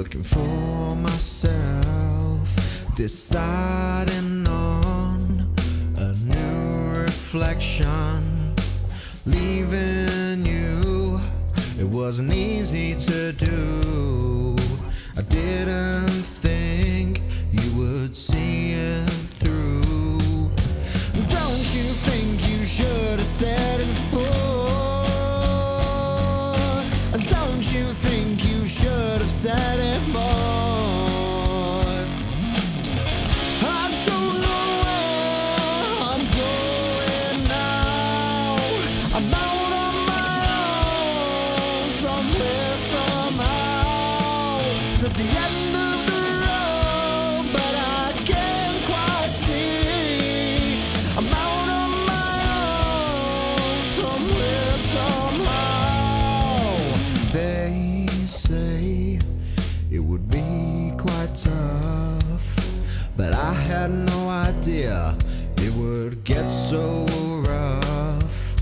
looking for myself, deciding on a new reflection, leaving you. It wasn't easy to do. I didn't think you would see it through. Don't you think you should have said? Should have said it more? I don't tough, but I had no idea it would get so rough.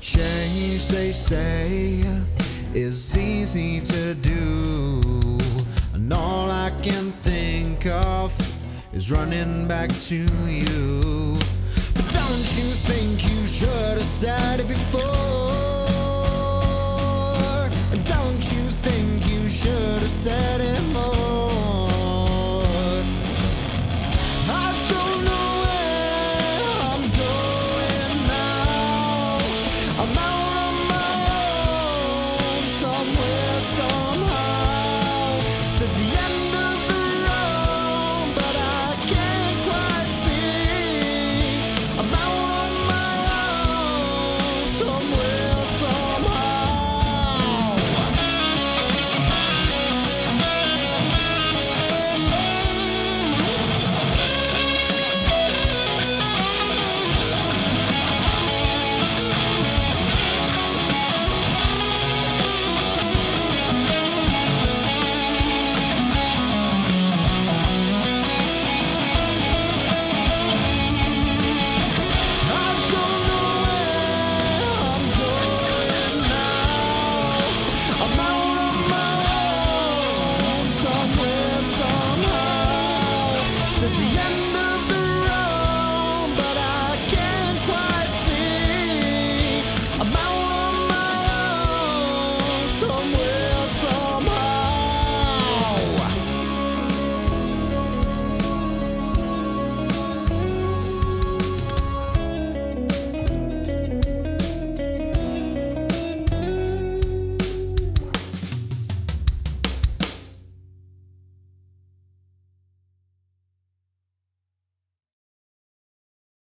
Change, they say, is easy to do, and all I can think of is running back to you. But don't you think you should have said it before? Don't you think you should have said it more? At the end